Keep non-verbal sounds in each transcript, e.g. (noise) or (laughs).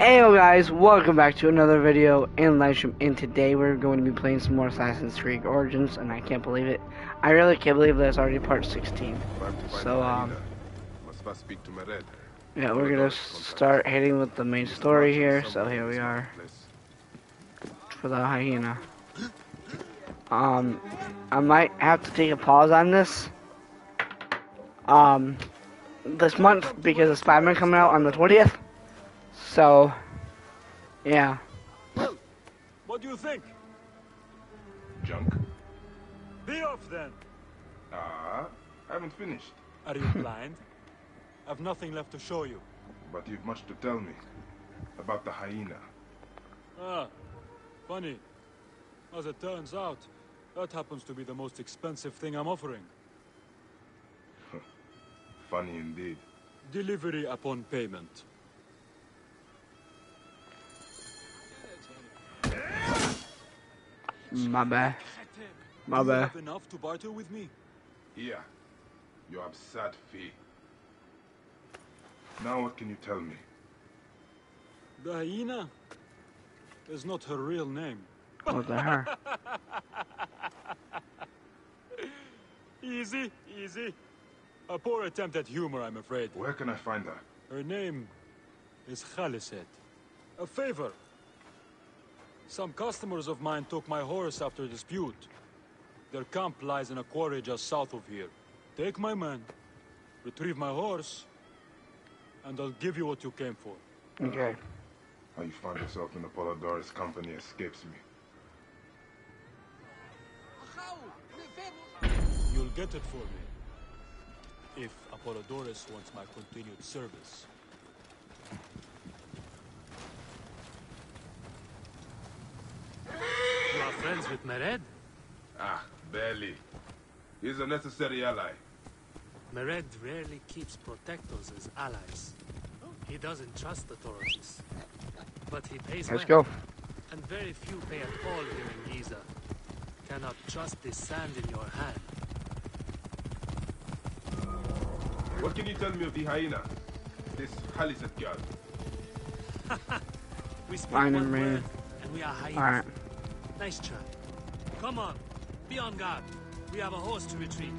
Hey guys, welcome back to another video in livestream and today we're going to be playing some more Assassin's Creed Origins and I can't believe it. I really can't believe that it's already part 16. So um yeah, we're gonna start hitting with the main story here, so here we are for the hyena. Um I might have to take a pause on this. Um this month because of Spider-Man coming out on the 20th. So yeah. Well, what do you think? Junk? Be off then. Ah, I haven't finished. Are you (laughs) blind? I've nothing left to show you. But you've much to tell me. About the hyena. Ah, funny. As it turns out, that happens to be the most expensive thing I'm offering. Funny indeed. Delivery upon payment. My bad. My Do you bad. have enough to barter with me? Here. Your absurd fee. Now what can you tell me? The hyena is not her real name. What the hell? (laughs) Easy, easy. A poor attempt at humor, I'm afraid. Where can I find her? Her name is Khaliset. A favor. Some customers of mine took my horse after a dispute. Their camp lies in a quarry just south of here. Take my men, retrieve my horse, and I'll give you what you came for. Okay. How you find yourself in Apollodorus company escapes me. You'll get it for me. If Apollodorus wants my continued service. You are friends with Mered? Ah, barely. He's a necessary ally. Mered rarely keeps protectors as allies. He doesn't trust authorities. But he pays Let's well, go. and very few pay at all here in Giza. Cannot trust the sand in your hand. What can you tell me of the hyena? This Khaliset girl. (laughs) We speak Fine one and man. word, and we are hyenas. Alright. Nice try. Come on, be on guard. We have a horse to retrieve.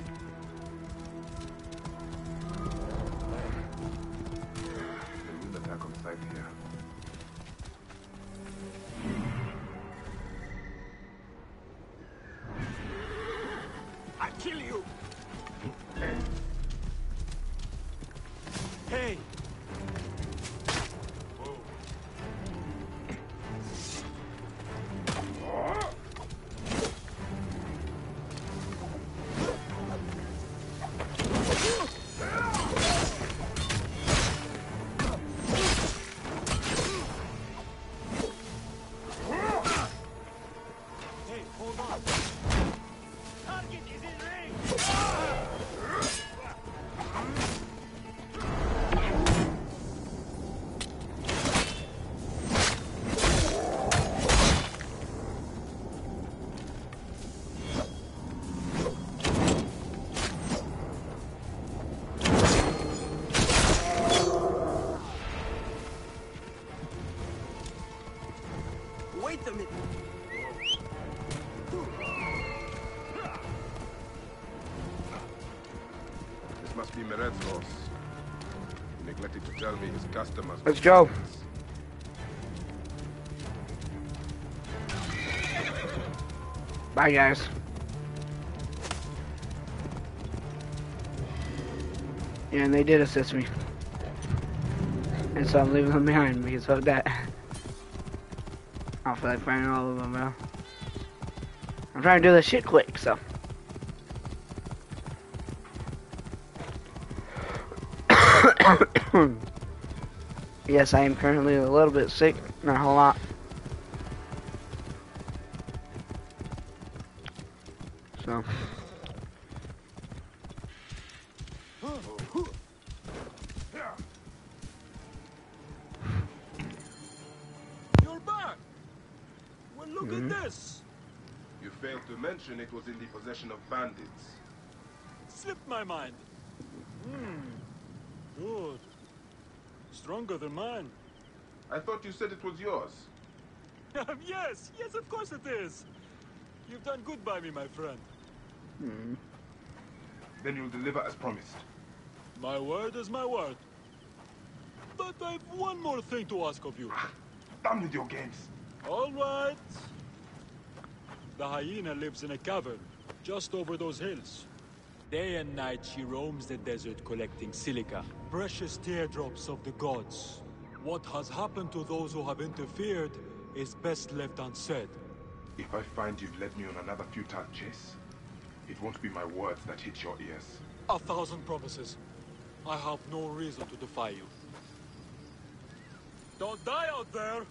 Horse. He neglected to tell me his customers. Let's go. Bye guys. Yeah, and they did assist me. And so I'm leaving them behind because of that. (laughs) I don't feel like finding all of them now. I'm trying to do this shit quick, so. Hmm. yes, I am currently a little bit sick, not a whole lot. So, You're back! Well, look at mm-hmm. this! You failed to mention it was in the possession of bandits. Slipped my mind. Good. Than mine. I thought you said it was yours. (laughs) yes, yes, of course it is. You've done good by me, my friend. Hmm. Then you'll deliver as promised. My word is my word. But I've one more thing to ask of you. Done with your games. All right. The hyena lives in a cavern, just over those hills. Day and night she roams the desert collecting silica, precious teardrops of the gods. What has happened to those who have interfered is best left unsaid. If I find you've led me on another futile chase, it won't be my words that hit your ears. A thousand promises. I have no reason to defy you. Don't die out there!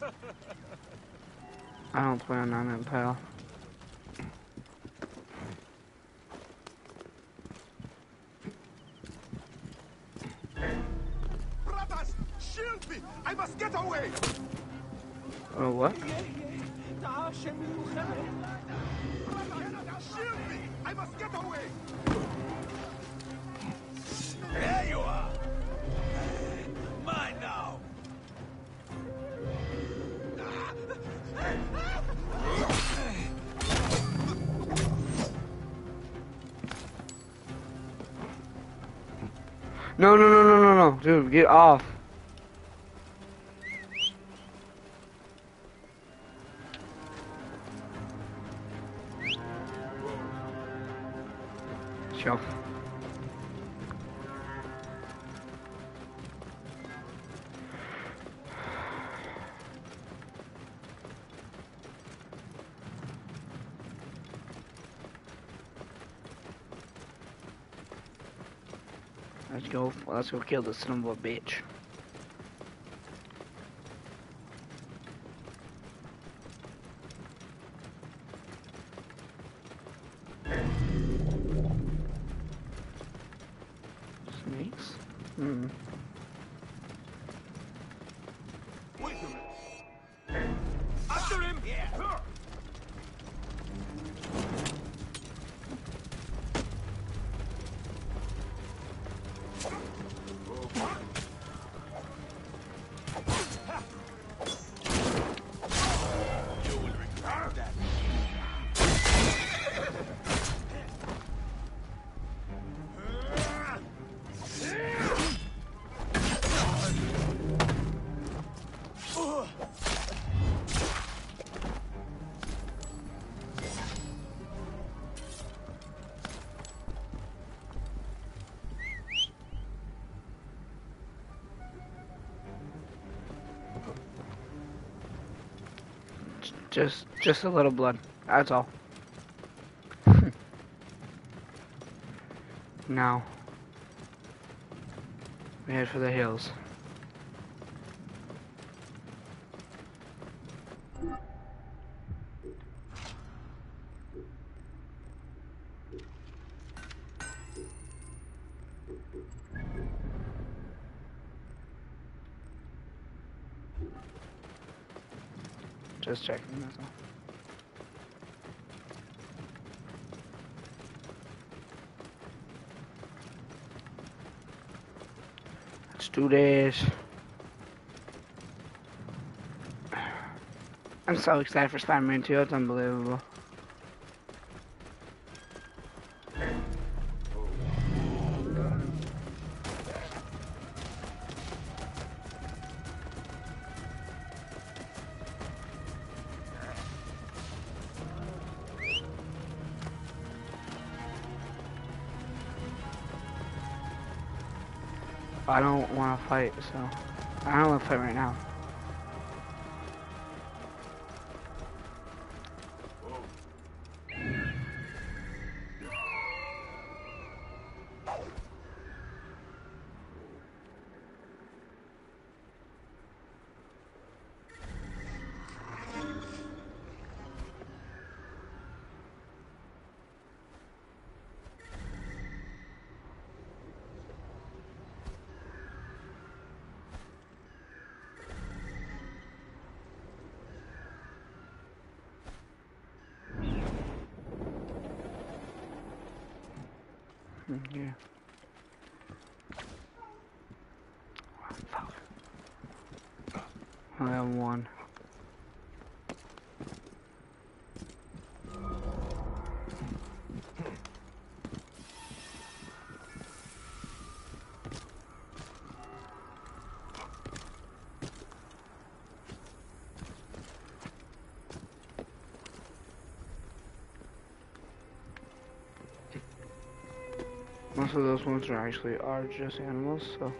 (laughs) I don't plan on it, pal. Me! I must get away! Oh, what? Shield me! I must get away! There you are. Mine now. No, no, no, no, no, no. Dude, get off. Go. Let's go kill this son of a bitch. Just, just a little blood. That's all. (laughs) now, we head for the hills. Just checking. That's all. Let's do this. I'm so excited for Spider-Man 2. It's unbelievable. So I have one. Most of those ones are actually are just animals, so.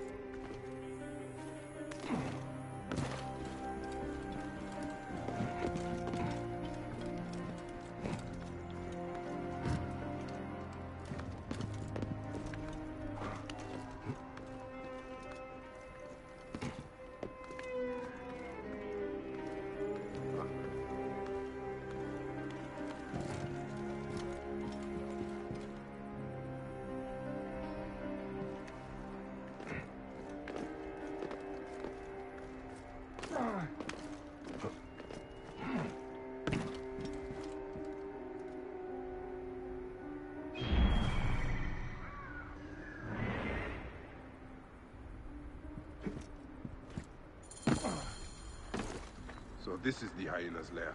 This is the hyena's lair.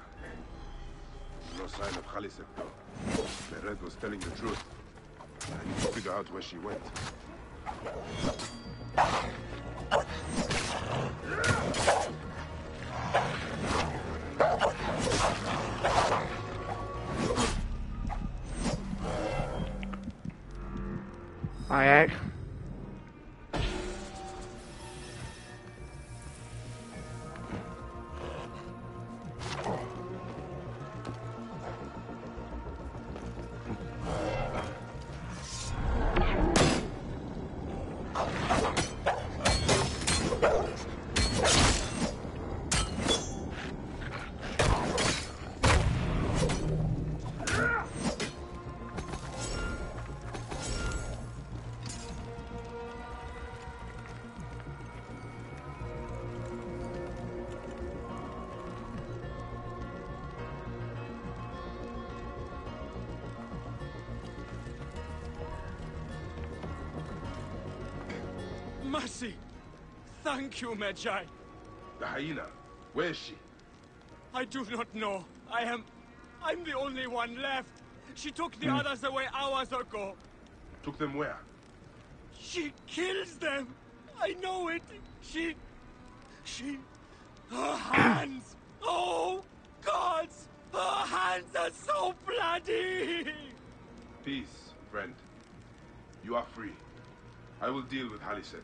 No sign of Khaliset though. Mered was telling the truth. I need to figure out where she went. Thank you, Magi. The hyena. Where is she? I do not know. I am... I'm the only one left. She took the hmm. others away hours ago. Took them where? She kills them. I know it. She... She... Her hands! Oh, gods! Her hands are so bloody! Peace, friend. You are free. I will deal with Khaliset.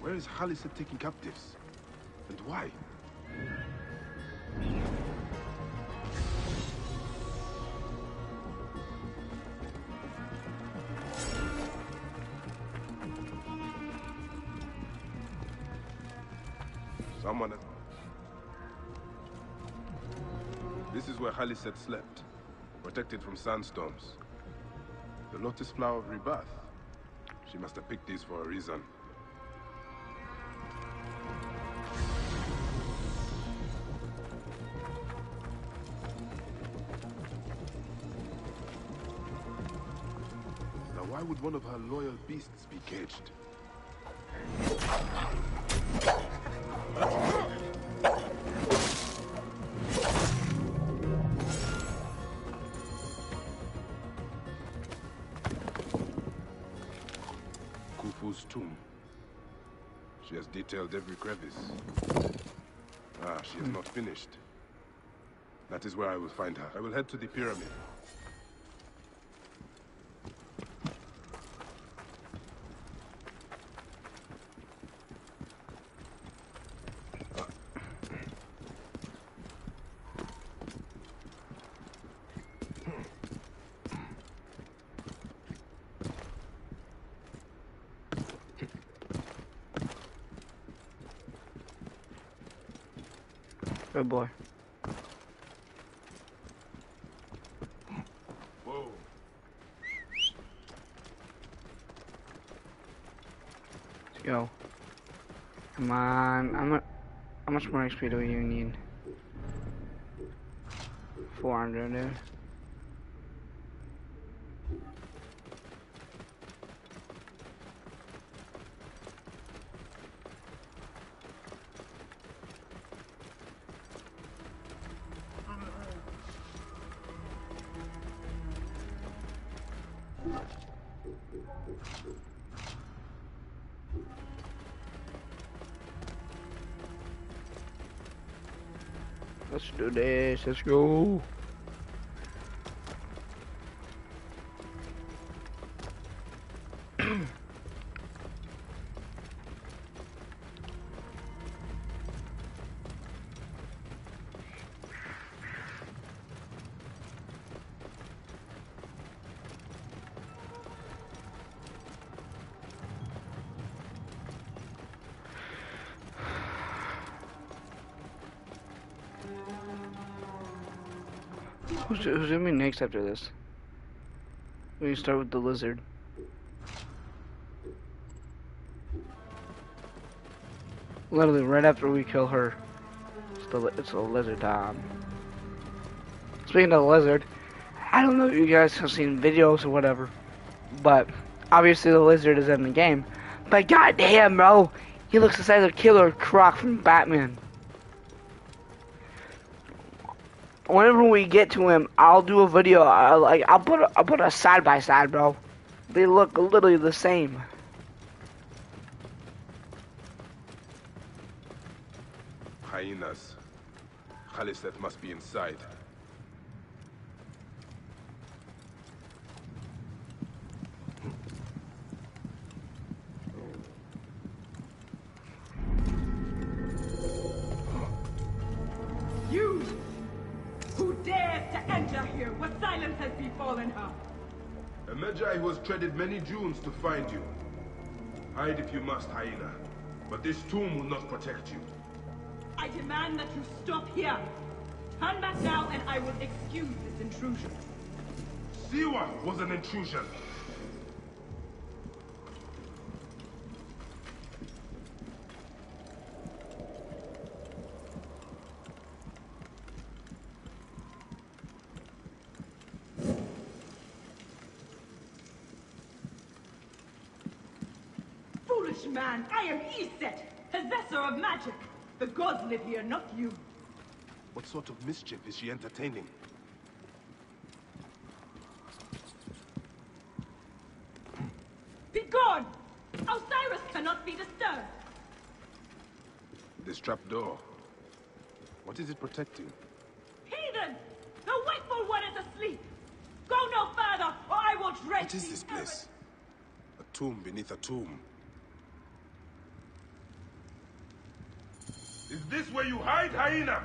Where is Khaliset taking captives? And why? Someone... This is where Khaliset slept, protected from sandstorms. The lotus flower of rebirth. She must have picked these for a reason. Why would one of her loyal beasts be caged? Khufu's tomb. She has detailed every crevice. Ah, she is not finished. That is where I will find her. I will head to the pyramid. Good boy. Whoa. Let's go. Come on. How much, how much more XP do you need? 400, dude. Let's go. Who's, be next after this? We start with the lizard. Literally, right after we kill her, it's, the, it's a lizard time. Speaking of the lizard, I don't know if you guys have seen videos or whatever, but obviously the lizard is in the game. But goddamn, bro, he looks the size of Killer Croc from Batman. Whenever we get to him, I'll do a video. I'll, like I'll put a, I'll put a side by side, bro. They look literally the same. Hyenas. Khaliset must be inside. Treaded many dunes to find you. Hide if you must, Hyena. But this tomb will not protect you. I demand that you stop here. Turn back now and I will excuse this intrusion. Siwa was an intrusion. Foolish man, Iset, possessor of magic. The gods live here, not you. What sort of mischief is she entertaining? Be gone! Osiris cannot be disturbed. This trapdoor. What is it protecting? Heathen! The wakeful one is asleep! Go no further, or I will drench What is this place? A tomb beneath a tomb. Is this where you hide, hyena?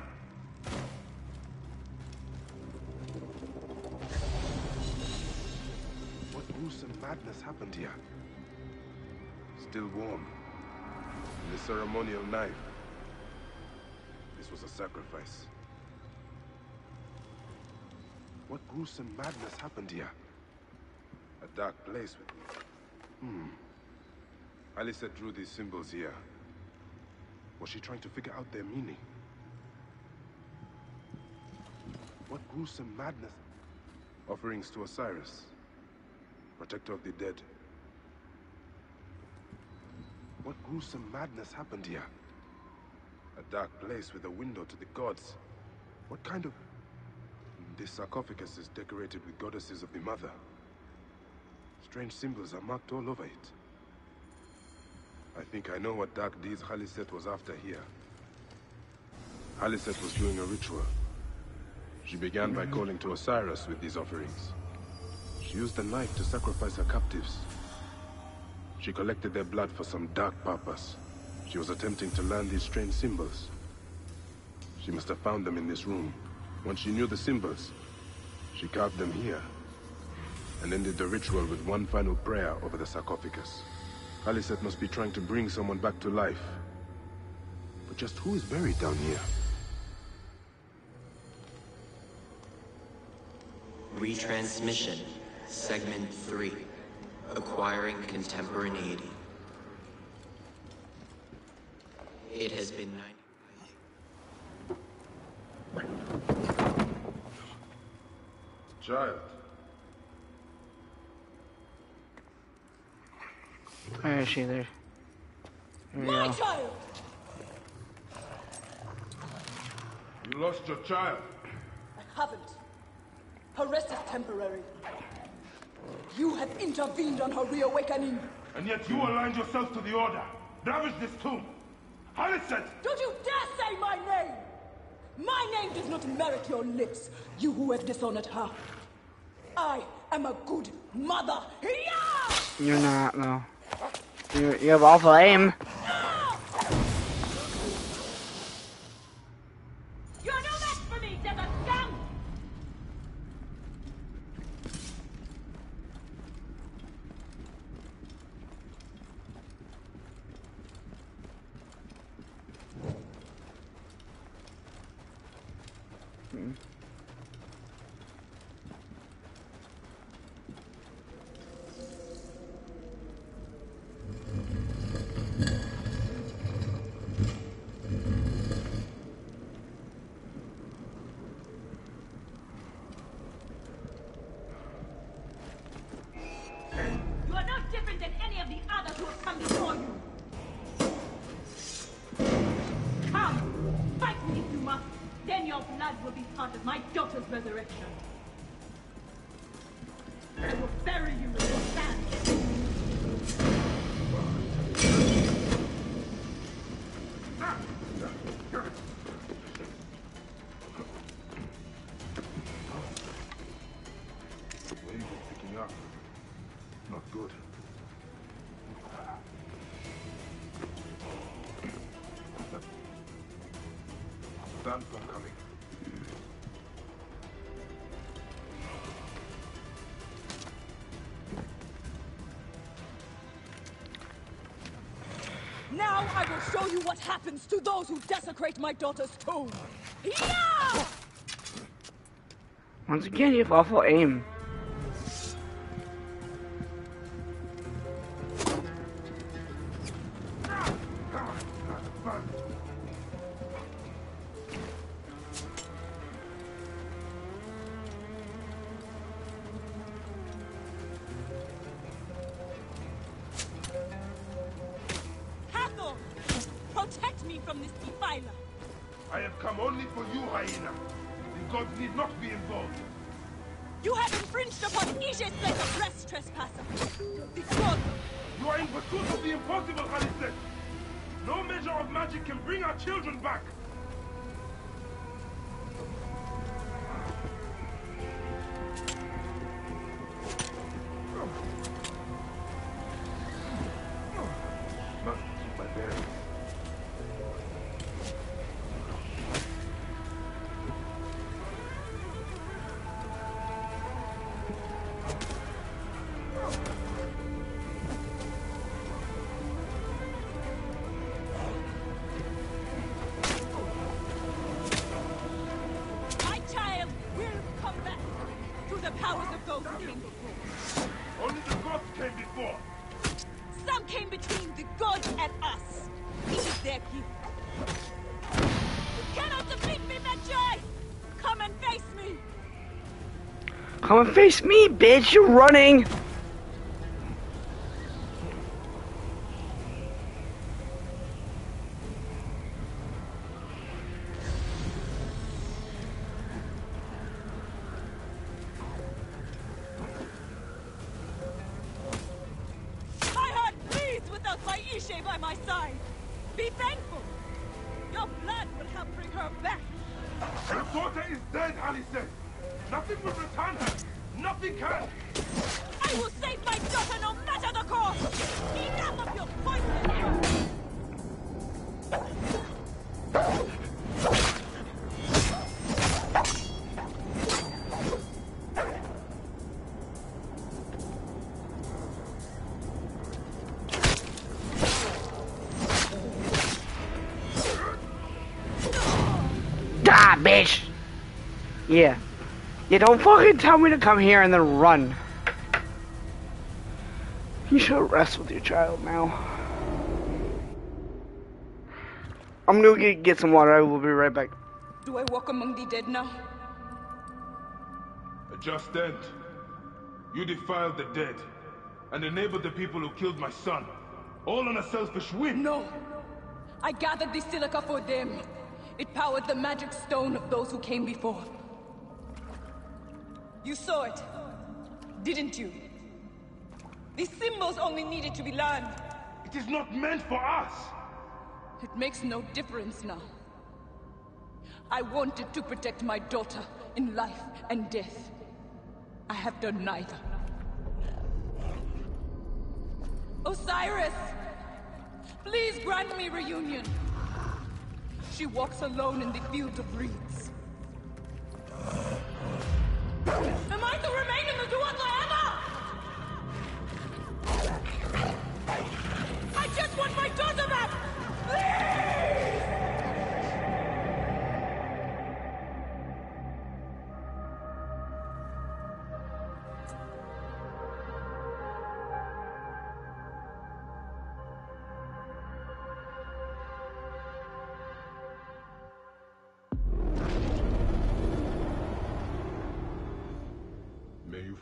What gruesome madness happened here? Still warm. And the ceremonial knife. This was a sacrifice. What gruesome madness happened here? A dark place with... Hmm. Alyssa drew these symbols here. Was she trying to figure out their meaning? What gruesome madness? Offerings to Osiris, protector of the dead. What gruesome madness happened here? A dark place with a window to the gods. What kind of... This sarcophagus is decorated with goddesses of the Mother. Strange symbols are marked all over it. I think I know what dark deeds Khaliset was after here. Khaliset was doing a ritual. She began by calling to Osiris with these offerings. She used the knife to sacrifice her captives. She collected their blood for some dark purpose. She was attempting to learn these strange symbols. She must have found them in this room. Once she knew the symbols, she carved them here, and ended the ritual with one final prayer over the sarcophagus. Khaliset must be trying to bring someone back to life. But just who is buried down here? Retransmission, Segment 3. Acquiring Contemporaneity. It has been 90... Child. Where is she there? Here we My go. child! You lost your child. I haven't. Her rest is temporary. You have intervened on her reawakening. And yet you aligned yourself to the Order. Ravage this tomb. Khaliset! Don't you dare say my name! My name does not merit your lips, you who have dishonored her. I am a good mother. Yeah! You're not, though. You, you have awful aim. What happens to those who desecrate my daughter's tomb. Once again, you have awful aim. Come and face me, bitch! You're running! My heart bleeds without my Ishe by my side. Be thankful. Your blood will help bring her back. Your daughter is dead, Khaliset. Nothing will return her. Nothing can. I will save my daughter no matter the cost. Enough of your poison. Ah, bitch! Yeah. Yeah, don't fucking tell me to come here and then run. You should rest with your child now. I'm gonna get, get some water. I will be right back. Do I walk among the dead now? A just end. You defiled the dead and enabled the people who killed my son. All on a selfish whim. No. I gathered the silica for them. It powered the magic stone of those who came before. You saw it, didn't you? These symbols only needed to be learned. It is not meant for us! It makes no difference now. I wanted to protect my daughter in life and death. I have done neither. Osiris! Please grant me reunion. She walks alone in the field of reeds. Am I to remain in the Duat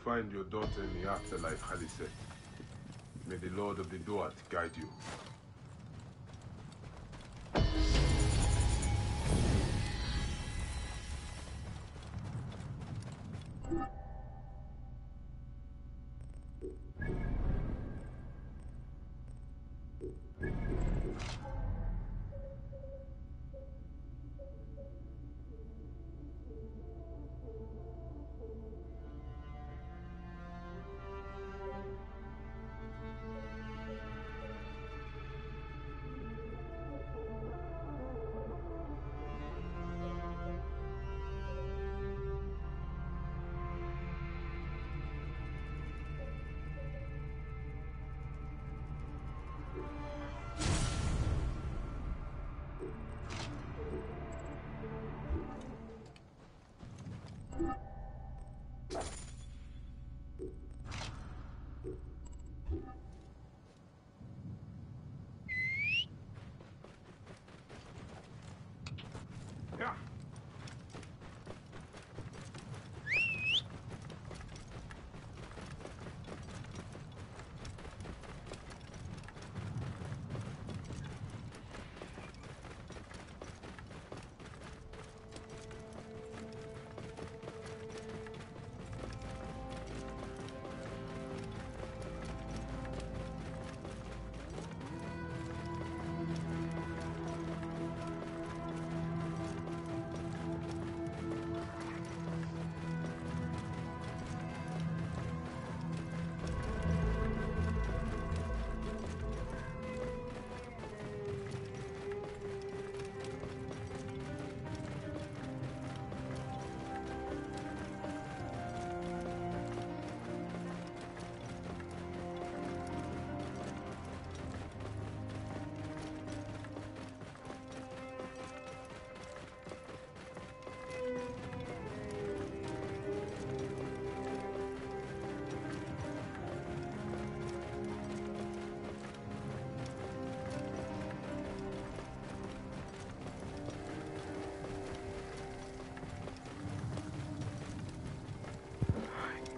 find your daughter in the afterlife, Khaliset. May the Lord of the Duat guide you.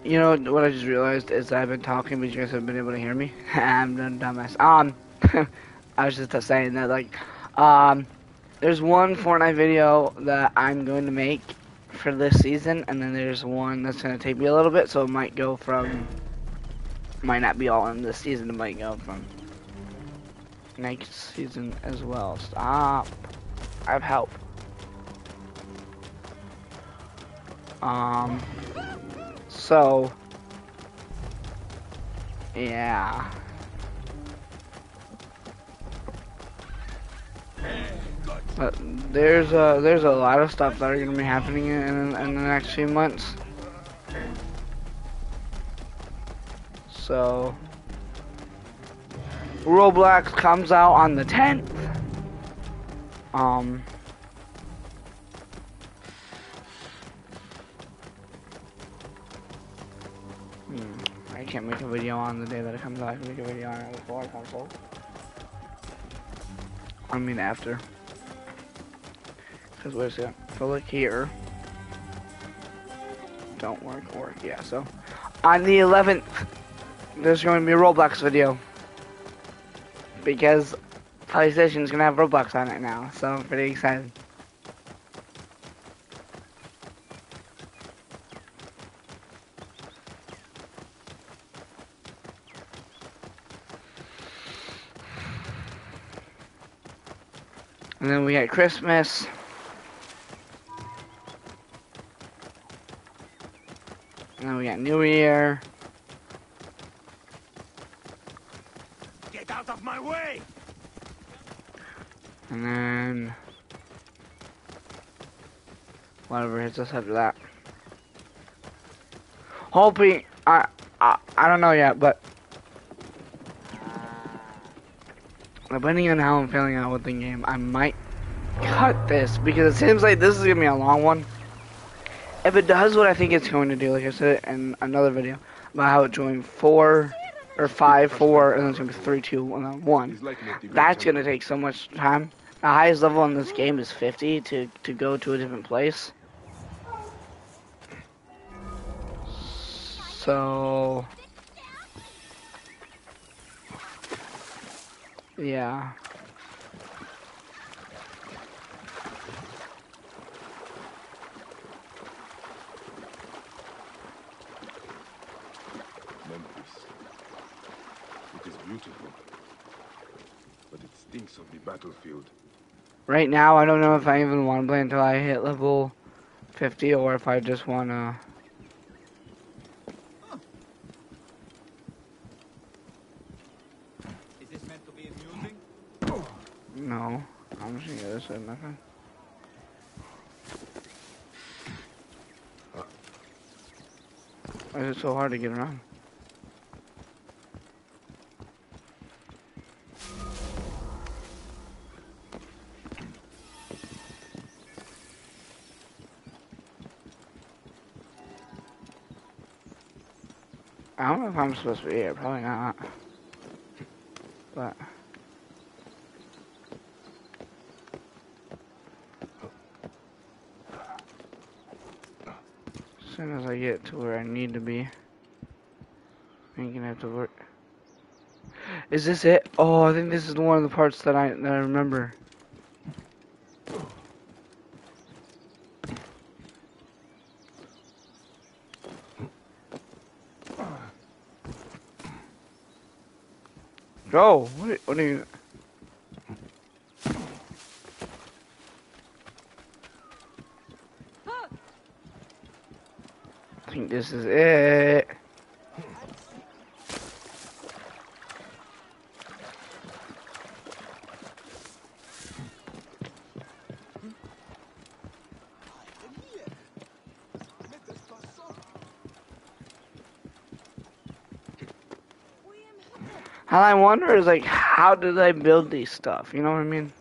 You know what I just realized is I've been talking, but you guys haven't been able to hear me. (laughs) I'm done dumbass. Um, (laughs) I was just saying that like, um, there's one Fortnite video that I'm going to make for this season, and then there's one that's gonna take me a little bit, so it might go from, might not be all in this season. It might go from next season as well. Stop. I have help. Um. So, yeah. But there's a there's a lot of stuff that are gonna be happening in, in, in the next few months. So, Roblox comes out on the 10th. Um. Can't make a video on the day that it comes out. I can make a video on it before it comes out. I mean after. Because where's it? So look here. Don't work, work. Yeah, so. On the 11th, there's going to be a Roblox video. Because PlayStation's going to have Roblox on it now. So I'm pretty excited. And then we got Christmas. And then we got New Year. Get out of my way! And then whatever hits us after that. Hoping I I I don't know yet, but depending on how I'm feeling out with the game, I might cut this because it seems like this is gonna be a long one. If it does what I think it's going to do, like I said in another video about how it doing four or five, four, and then it's gonna be three, two, and then one. That's gonna take so much time. The highest level in this game is 50 to, to go to a different place. So... Yeah. Memphis. It is beautiful. But it stinks of the battlefield. Right now, I don't know if I even want to play until I hit level 50 or if I just want to... Is this meant to be amusing? No. I'm Why is it so hard to get around? I don't know if I'm supposed to be here. Probably not. But. As soon as I get to where I need to be, I'm gonna have to work. Is this it? Oh, I think this is one of the parts that I that I remember. Go. What? What are you? This is it. And I wonder is like, how do they build these stuff? You know what I mean?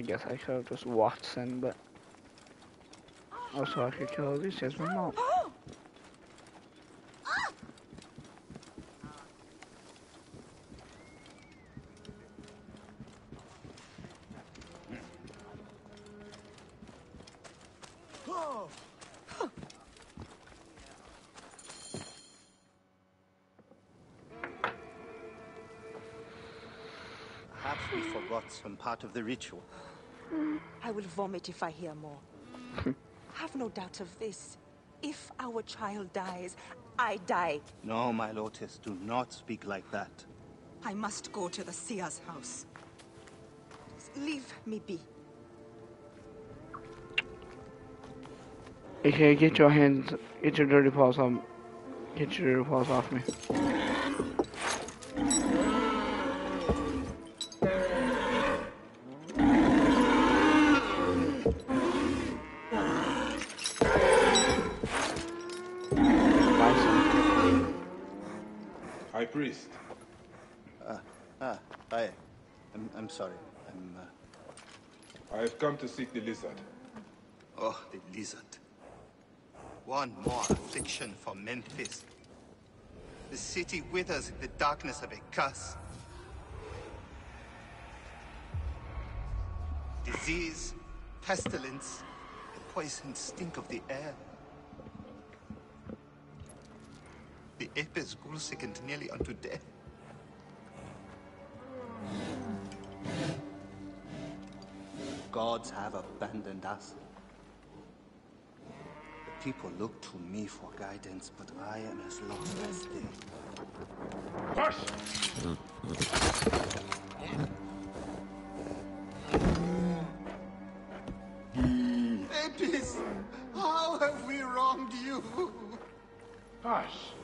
I, guess I could have just in, but also I could kill these guys remote. Perhaps we forgot some part of the ritual. I will vomit if I hear more. (laughs) Have no doubt of this. If our child dies, I die. No, my Lotus, do not speak like that. I must go to the seer's house. Leave me be. Okay, get your hands, get your dirty paws off, get your dirty paws off me. Priest, Ah, I, I'm, I'm sorry. I'm, uh, I have come to seek the lizard. oh, the lizard. One more affliction for Memphis. The city withers in the darkness of a curse. Disease, pestilence, the poison stink of the air. The apes grew sick and nearly unto death. gods have abandoned us. The people look to me for guidance, but I am as lost as they. Hush! Apis, how have we wronged you? Hush!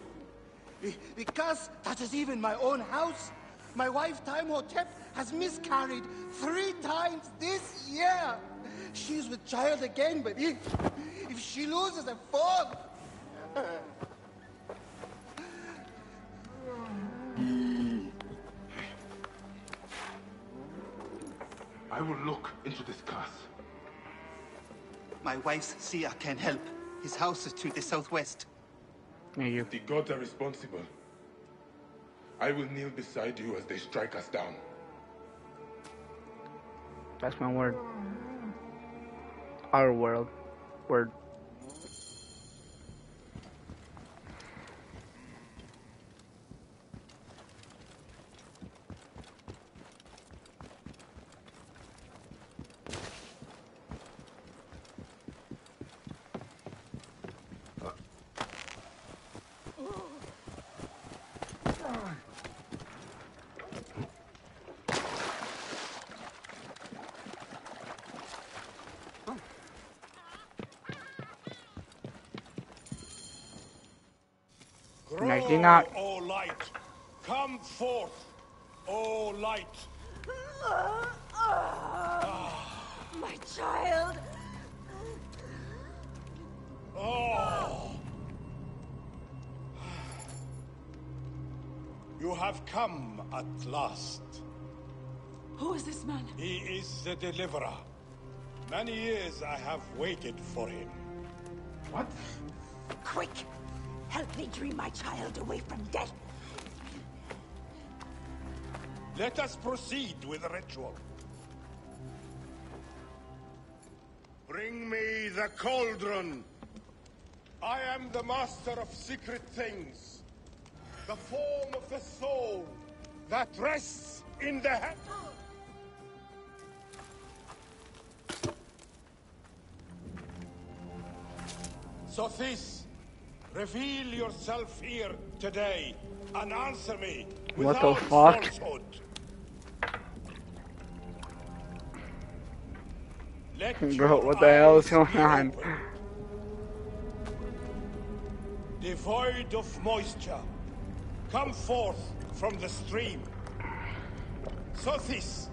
Be- Because that is even my own house. My wife, Taimhotep, has miscarried three times this year. She's with child again, but if, if she loses a fourth... I will look into this curse. My wife's seer can help. His house is to the southwest. Near you. The gods are responsible. I will kneel beside you as they strike us down. That's my word. Our world. Word. Nicely not. O light, come forth, O light. (sighs) My child! Oh. (sighs) You have come at last. Who is this man? He is the deliverer. Many years I have waited for him. What? Quick! Help me dream my child away from death. Let us proceed with the ritual. Bring me the cauldron. I am the master of secret things. The form of the soul that rests in the head. Sothis, reveal yourself here today and answer me What the fuck? falsehood. Let (laughs) Bro, what the hell is going on? open. Devoid of moisture, come forth from the stream. Sothis,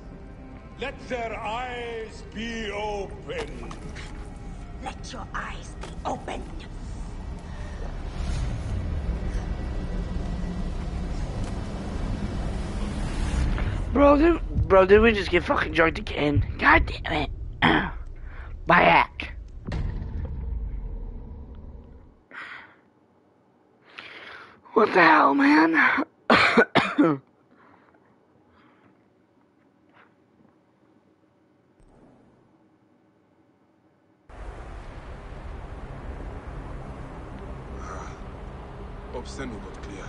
let their eyes be open. Let your eyes be opened. Bro, did, bro, did we just get fucking drugged again? God damn it. (clears throat) Bayek. What the hell, man? Obsceno got clear.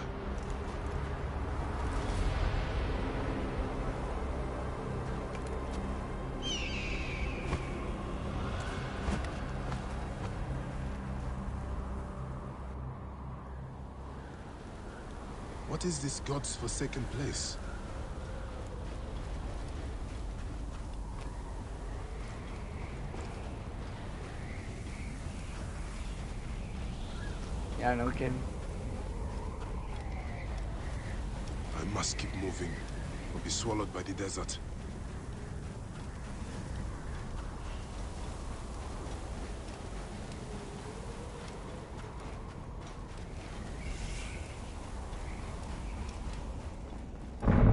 What is this god's forsaken place? yeah, no kidding. I must keep moving, or be swallowed by the desert.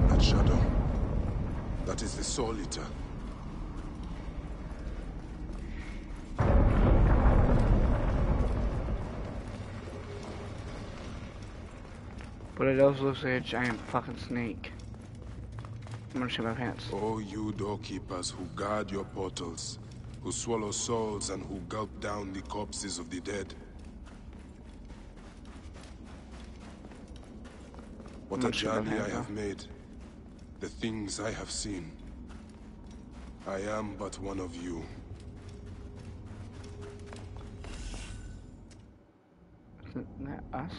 That shadow. That is the Soul Eater. But it also looks like a giant fucking snake. I'm gonna shit my pants. O you doorkeepers who guard your portals, who swallow souls and who gulp down the corpses of the dead. What a Much of a journey I have made. The things I have seen. I am but one of you. Isn't that us?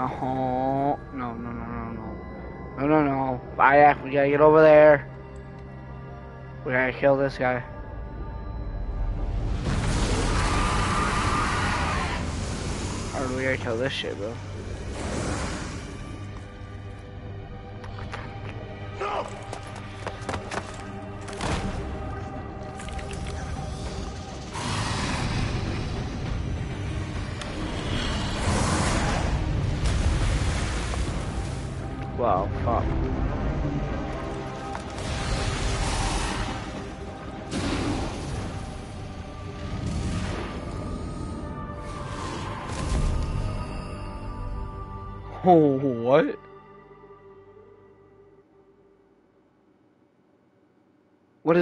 Don't. No, no, no, no, no. No, no, no. Bayek, we gotta get over there. We gotta kill this guy. Or we gotta kill this shit, bro.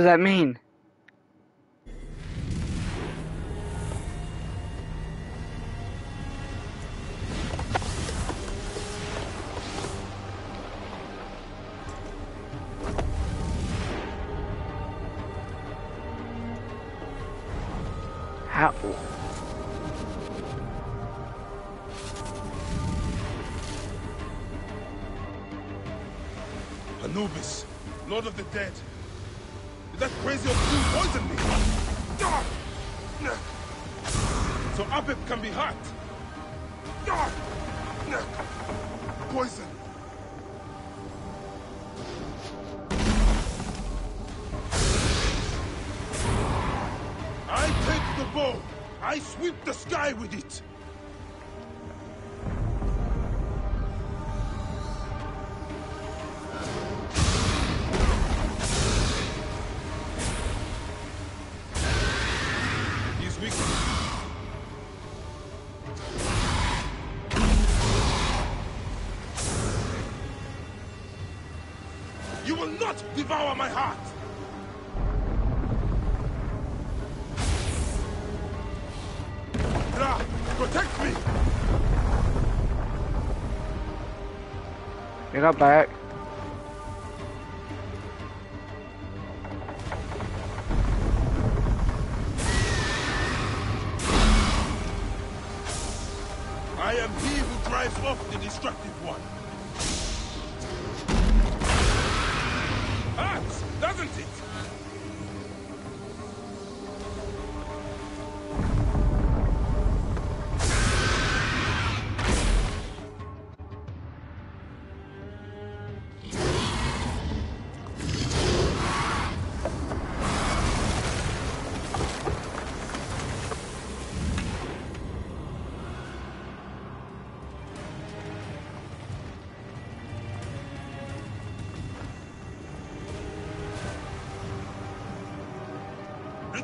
That mean? How? Anubis, Lord of the Dead. That crazy old fool poisoned me? So Abib can be hurt. Poison. I take the bow. I sweep the sky with it. Up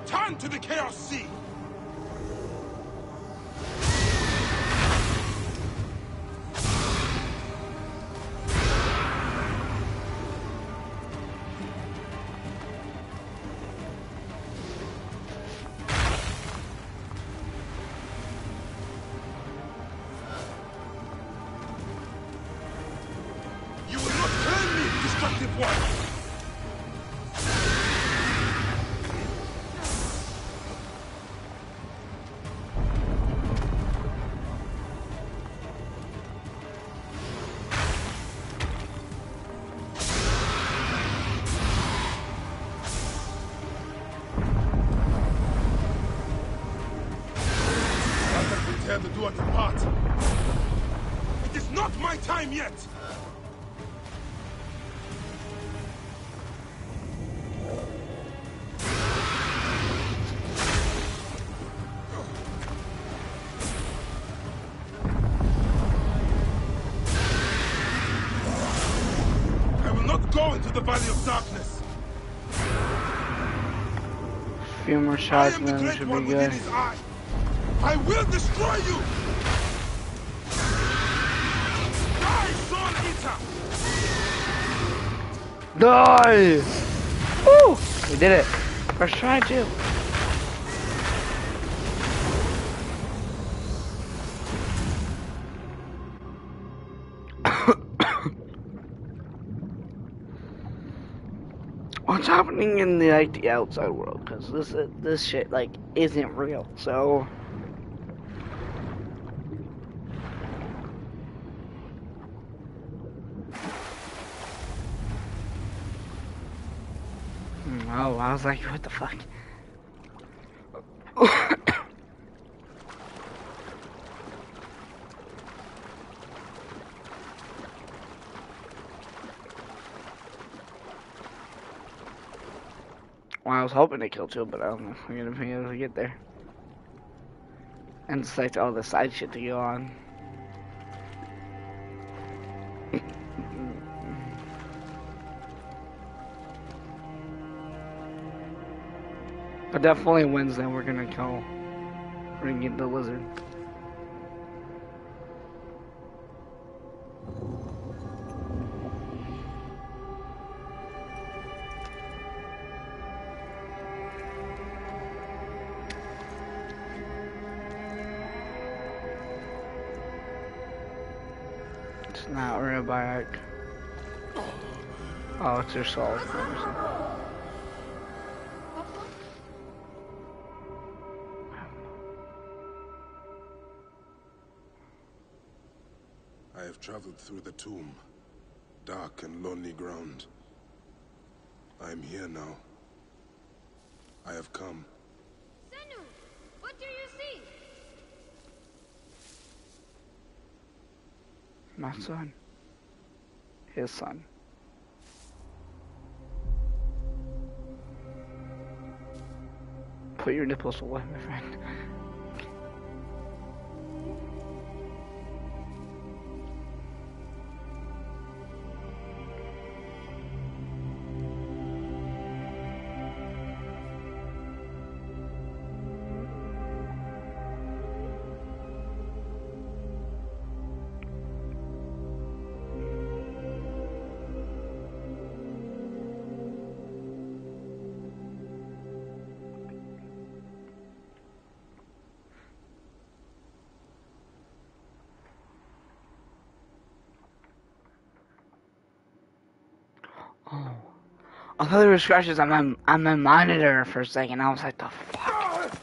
Return to the Chaos Sea! Shots, am the man, great should one be within good. his eye. I will destroy you. Die, Soul Eater! Die! Woo! We did it. First try too. Happening in the like the outside world? Because this uh, this shit like isn't real. So Oh, I was like, what the fuck? Was hoping to kill two, but I don't know if I'm gonna be able to get there. And it's like all the side shit to go on. But definitely Wednesday we're gonna go. We're gonna get the lizard. It's your soul. I have traveled through the tomb. Dark and lonely ground. I am here now. I have come. Senu, what do you see? My son. His son. Put your nipples away, my friend. I thought there were scratches on my on my monitor for a second. I was like, the fuck?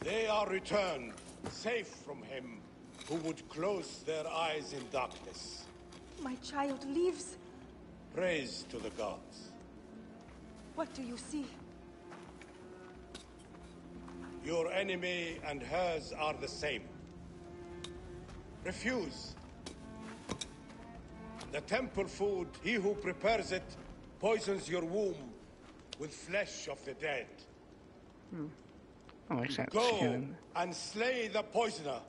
They are returned, safe from him, who would close their eyes in darkness. My child lives. Praise to the gods. What do you see? Your enemy and hers are the same. Refuse. The temple food, he who prepares it, poisons your womb with flesh of the dead. That makes sense. Go Canon. and slay the poisoner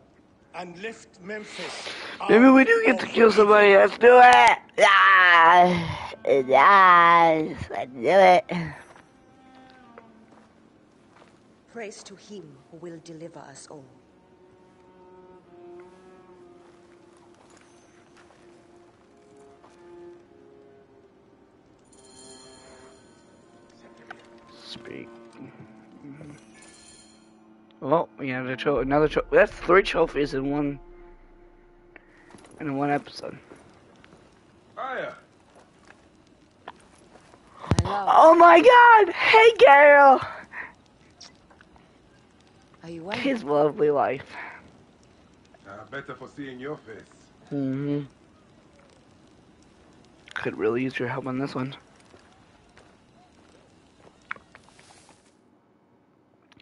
and lift Memphis. Maybe we do get to kill somebody. Let's do it. Ah, yes, let's do it. Praise to him who will deliver us all. Speak. Oh, we have a tro- another trophy. That's three trophies in one in one episode. Aya! Oh my God! Hey, Gail. Are you well? His lovely life. Uh, better for seeing your face. hmm Could really use your help on this one.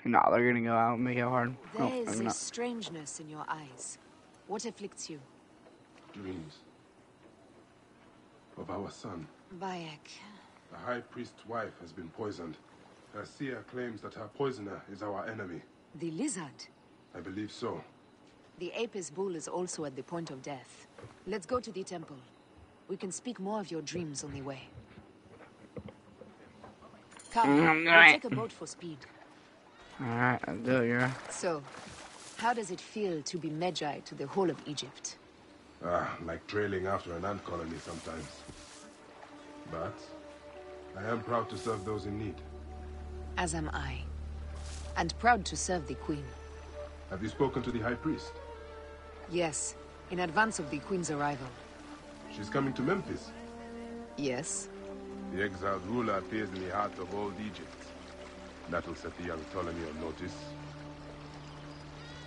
No, they're gonna go out and make it hard. No, There is maybe a strangeness in your eyes. What afflicts you? Dreams. Of our son. Bayek. The High Priest's wife has been poisoned. Her seer claims that her poisoner is our enemy. The lizard. I believe so. The Apis bull is also at the point of death. Let's go to the temple. We can speak more of your dreams on the way. Come, Mm, we'll take a boat for speed. Alright, I'll do it, yeah. So, how does it feel to be Medjay to the whole of Egypt? Ah, like trailing after an ant colony sometimes. But I am proud to serve those in need. As am I. And proud to serve the Queen. Have you spoken to the High Priest? Yes, in advance of the Queen's arrival. She's coming to Memphis. Yes? The exiled ruler appears in the heart of old Egypt. That'll set the young Ptolemy on notice.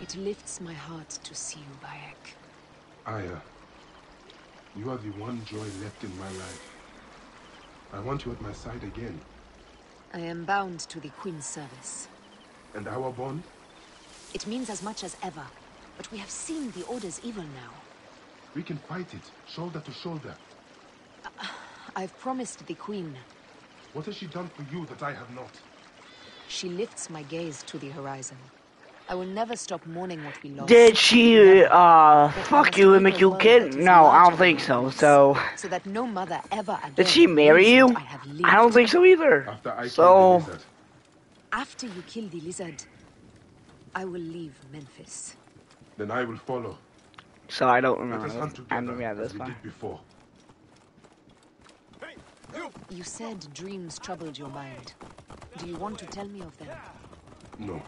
It lifts my heart to see you, Bayek. Aya, you are the one joy left in my life. I want you at my side again. I am bound to the Queen's service. And our bond? It means as much as ever. But we have seen the Order's evil now. We can fight it, shoulder to shoulder. I've promised the Queen. What has she done for you that I have not? She lifts my gaze to the horizon. I will never stop mourning what we lost. Did she, uh, fuck you and make you a kid? No, I don't think so, so... So that no mother ever Did she marry you? I have. I don't think so either. After I So, killed the lizard, After you kill the lizard, I will leave Memphis. then I will follow. so I don't Let remember. us hunt. I together, don't remember as this we did before. You said dreams troubled your mind. Do you want to tell me of them? No.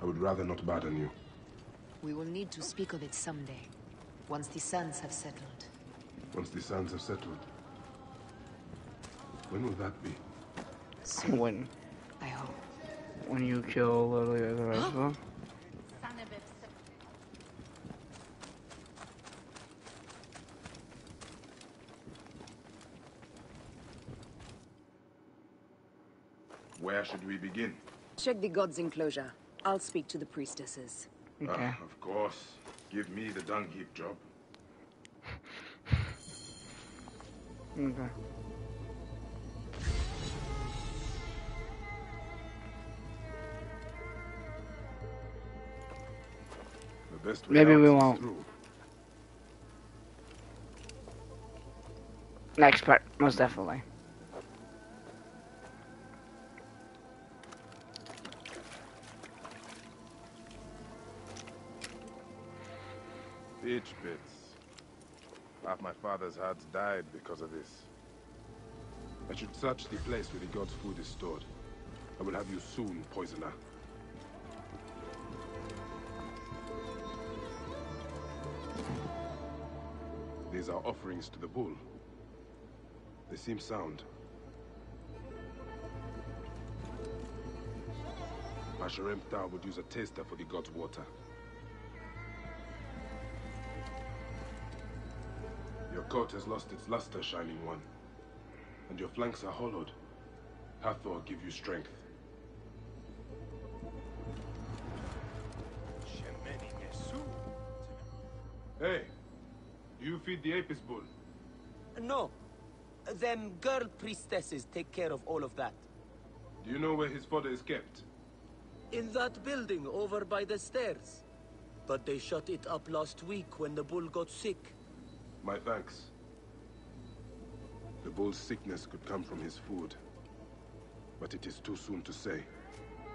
I would rather not burden you. We will need to speak of it someday, once the suns have settled. Once the sands have settled. When will that be? When, I hope. when you kill literally the rest Where should we begin? Check the god's enclosure. I'll speak to the priestesses. Okay. Ah, of course. Give me the dung heap job. Okay. The best way Maybe we won't. through. Next part, most definitely. Bitch bits. Half my father's herds died because of this. I should search the place where the god's food is stored. I will have you soon, poisoner. These are offerings to the bull. They seem sound. Masharemta would use a taster for the god's water. Coat has lost its luster, Shining One. And your flanks are hollowed. Hathor give you strength. Hey, do you feed the Apis bull? No. Them girl priestesses take care of all of that. Do you know where his fodder is kept? In that building over by the stairs. But they shut it up last week when the bull got sick. My thanks. The bull's sickness could come from his food. But it is too soon to say.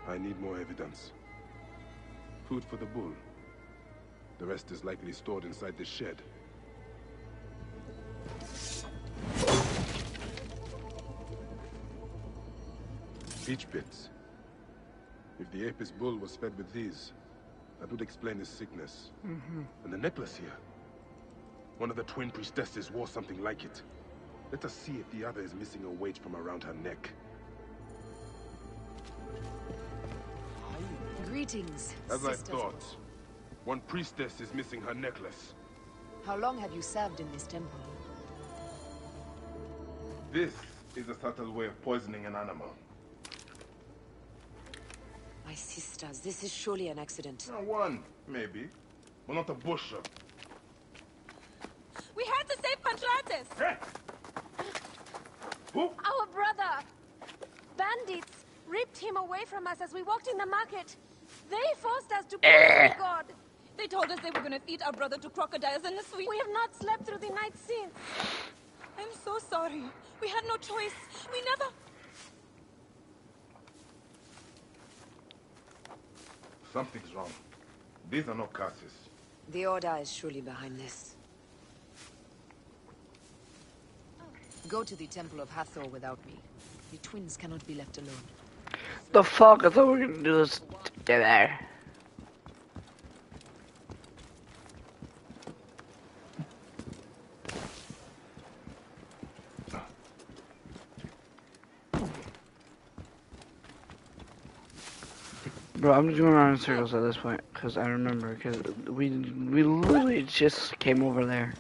I need more evidence. Food for the bull. The rest is likely stored inside the shed. Peach bits. If the Apis bull was fed with these, that would explain his sickness. Mhm. And the necklace here. One of the twin priestesses wore something like it. Let us see if the other is missing a weight from around her neck. Greetings, As I thought, one priestess is missing her necklace. How long have you served in this temple? This is a subtle way of poisoning an animal. My sisters, this is surely an accident. Uh, one, maybe. But not a bushel. We had to save Pantratus! Who? Our brother! Bandits ripped him away from us as we walked in the market. They forced us to Eh. poison God. They told us they were gonna feed our brother to crocodiles in the suite. We have not slept through the night since. I'm so sorry. We had no choice. We never... Something's wrong. These are not curses. The Order is surely behind this. Go to the Temple of Hathor without me. The twins cannot be left alone. The fuck? I thought we were gonna do this together. Bro, I'm just going around in circles at this point because I remember because we we literally just came over there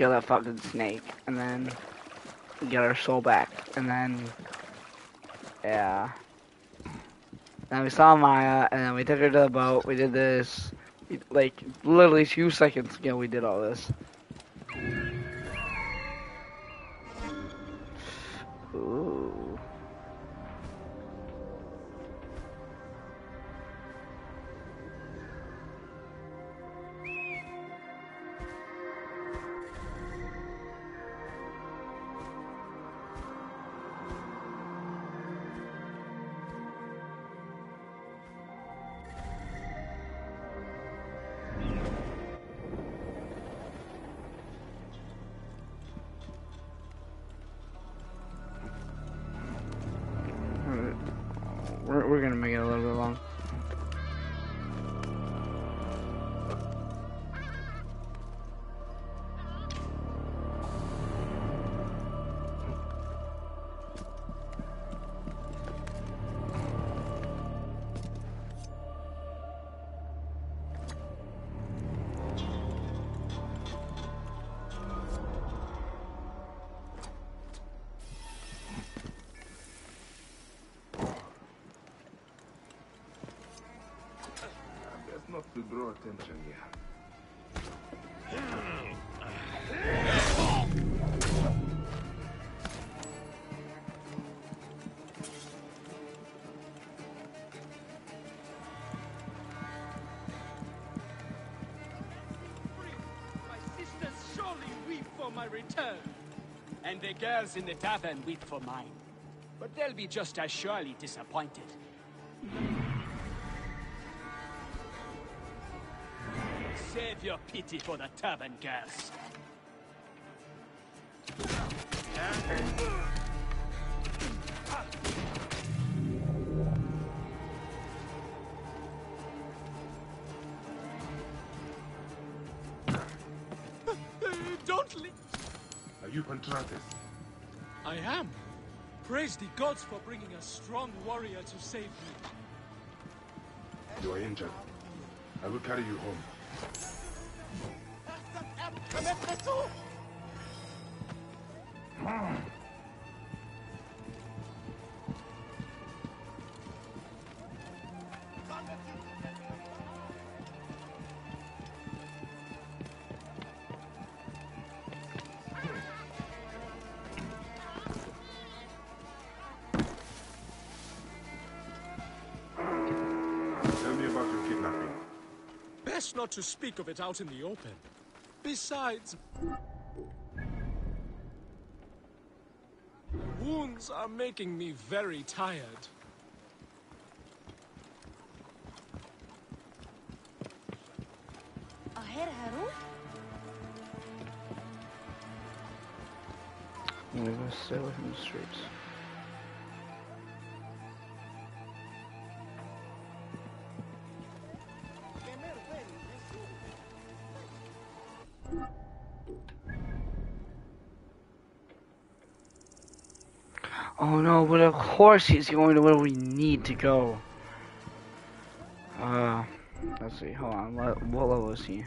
kill that fucking snake and then get our soul back and then yeah. Then we saw Maya and then we took her to the boat. We did this like literally two seconds ago. We did all this. The girls in the tavern weep for mine. But they'll be just as surely disappointed. Save your pity for the tavern girls. You Pantrates? I am. Praise the gods for bringing a strong warrior to save me. You are injured. I will carry you home. Not to speak of it out in the open. Besides, wounds are making me very tired. But of course he's going to where we need to go. Uh, let's see, hold on, what, what level is he?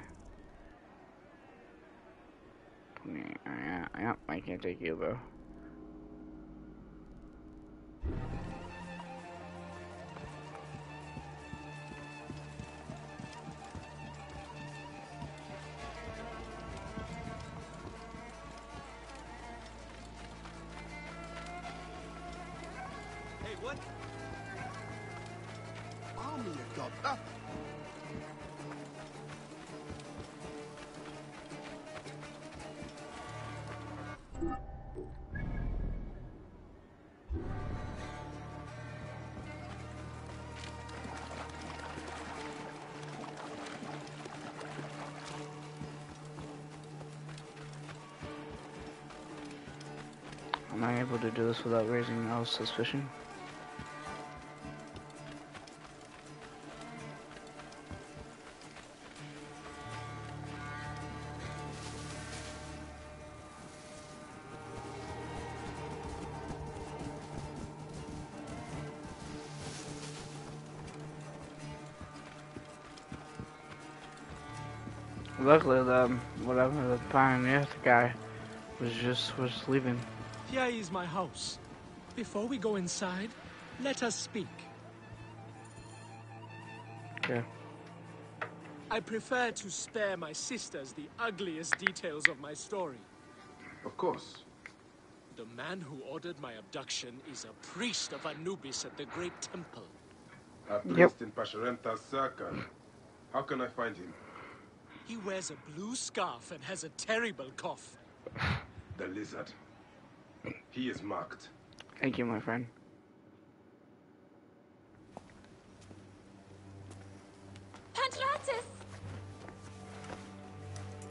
Yeah, yeah, I can't take you, bro. What? Am I able to do this without raising no suspicion? Luckily, the whatever the pioneer guy was just was leaving. Here is my house. Before we go inside, let us speak. Okay. I prefer to spare my sisters the ugliest details of my story. Of course. The man who ordered my abduction is a priest of Anubis at the Great Temple. A priest in Pasherenptah's circle. How can I find him? He wears a blue scarf and has a terrible cough. (sighs) The lizard. He is marked. Thank you, my friend. Pantratus!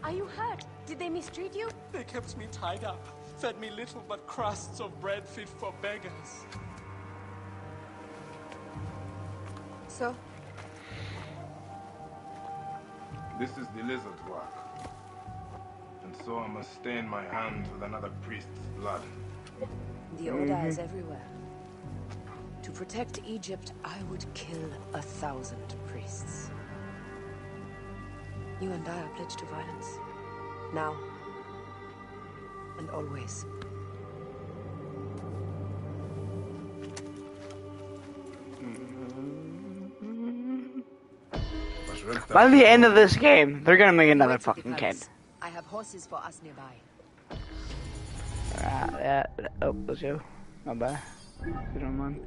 Are you hurt? Did they mistreat you? They kept me tied up, fed me little but crusts of bread fit for beggars. So, This is the lizard's work. And so I must stain my hands with another priest's blood. the Order is mm-hmm. everywhere. To protect Egypt, I would kill a thousand priests. You and I are pledged to violence. Now. And always. By the end of this game, they're gonna make another fucking kid. I have horses for us nearby. Alright, yeah. Oh, let's go. My bad. If you don't mind.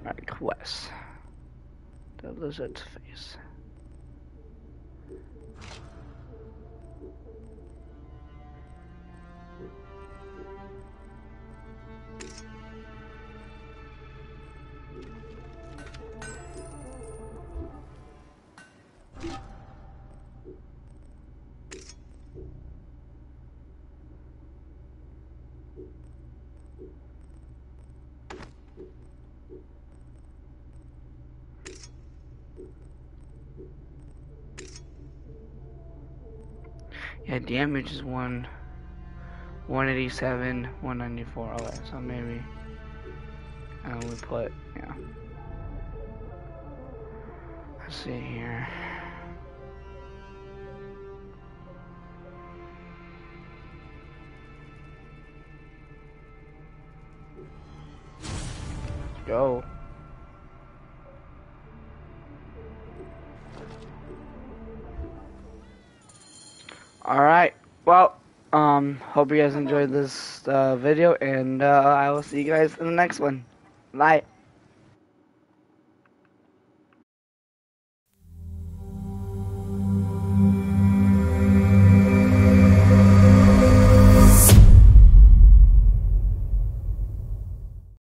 Alright, quest. The lizard's face. Damage is one. 187, 194. Okay, so maybe. And we put, yeah. Let's see here. Let's go. Alright, well, um, hope you guys enjoyed this uh, video, and uh, I will see you guys in the next one. Bye.